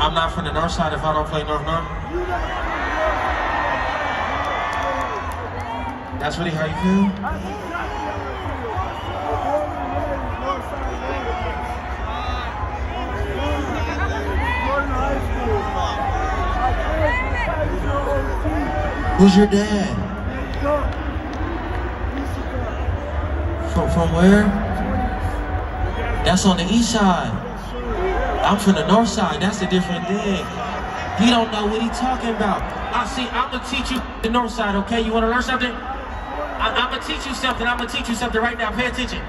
I'm not from the north side if I don't play Norf Norf. You're not from the north side. That's really how you feel? That's exactly how I feel. Born and raised north side, Going to high school. My parents decided to go OT. Who's your dad? Duck. Easy duck. From from where? That's on the east side. I'm from the north side. That's a different thing. He don't know what he talking about. I see. I'm gonna teach you the north side. Okay? You want to learn something? I, I'm gonna teach you something. I'm gonna teach you something right now. Pay attention.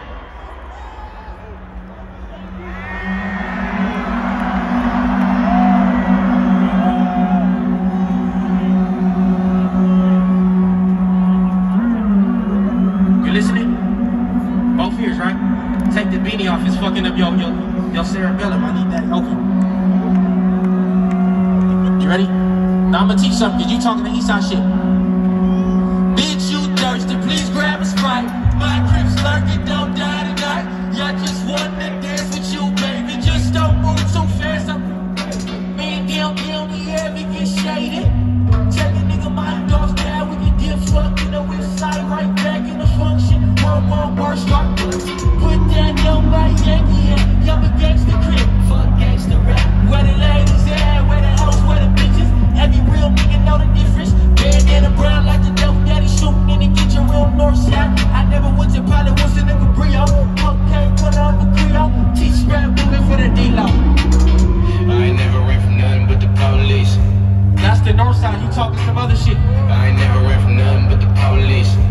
You listening? Both ears, right? Take the beanie off. It's fucking up your your your cerebellum. I need that. Okay. You ready? Now I'm gonna teach something because you talking the east side shit. Bitch, you thirsty? Please grab a sprite. My crib's lurking, don't die tonight. Yeah, I just wanna dance with you, baby. Just don't move too fast. I'm me and Gil, Gil, the air, we get shaded. Check a nigga, my dogs down, we can get fucked in the website, right back in the function. One more word, start the north side, you talking some other shit. I ain't never ran from nothing but the police.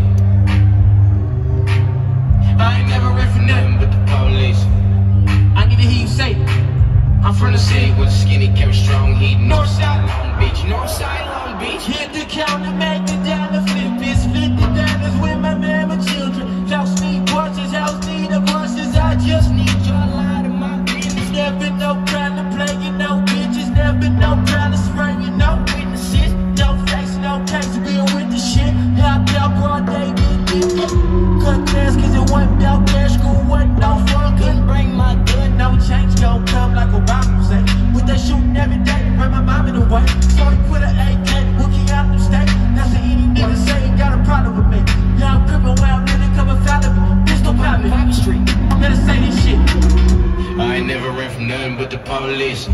Nothing but the police.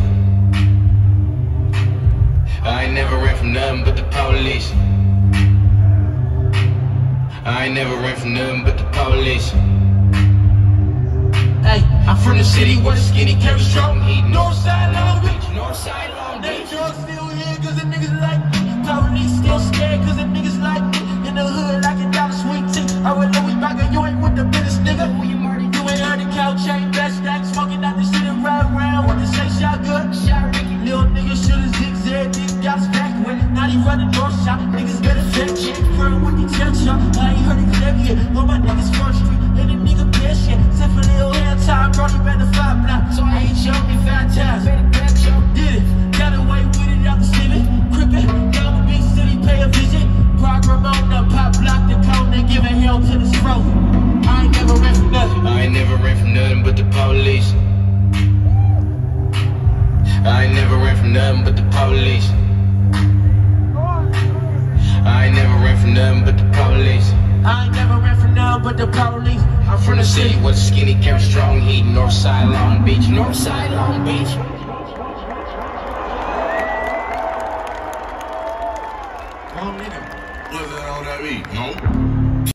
I ain't never ran from nothing but the police. I ain't never ran from nothing but the police. Hey, I'm from the city where the skinny carry strong heat. North Northside, Long Beach. North side, Long They Beach. drugs still here cause the niggas like me. Police still scared Front with the check shot, I ain't heard it clear yet. All my niggas front street, and the nigga best shit. Except for little hair time, brought him back to five block. So I ain't showed me five times. Did it, got away with it out the city. Crippin', down Beach City, pay a visit. Program on the pop block the cone and giving hell to the throat. I ain't never ran from nothing. I ain't never ran from nothing but the police. I ain't never ran from nothing but the police. I ain't never ran from nothing but the police. I ain't never ran from nothing but the police. I'm From the city where the skinny carry strong heat. North side, Long Beach. North side, Long Beach. Wrong nigga. What's that on that beat? No?